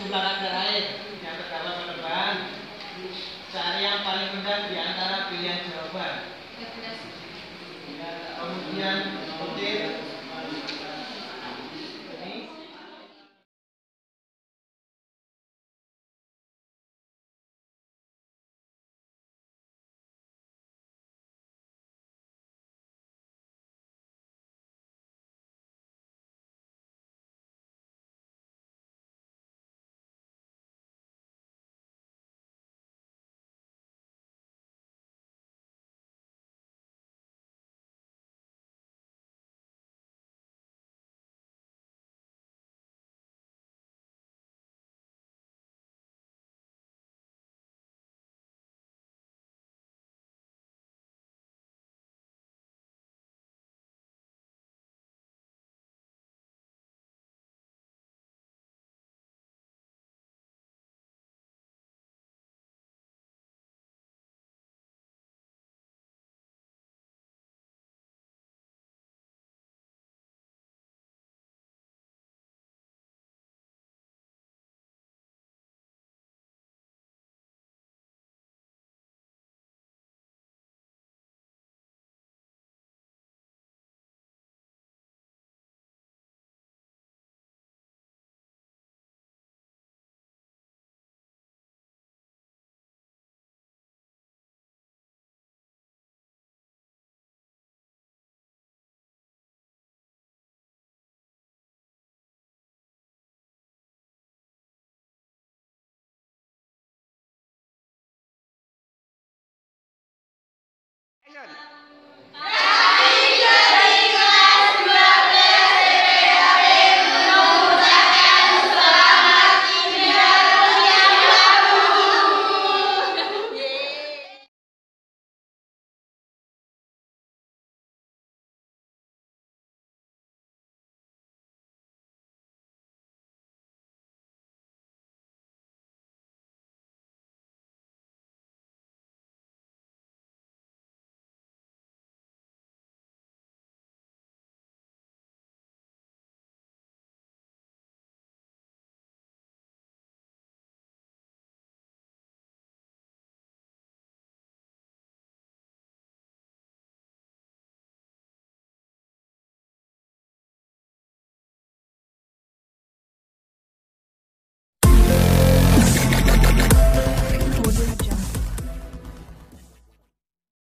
jumlah kadar air yang terdapat penerbangan cari yang paling rendah di antara pilihan jawaban. Iya, Kemudian putih yan.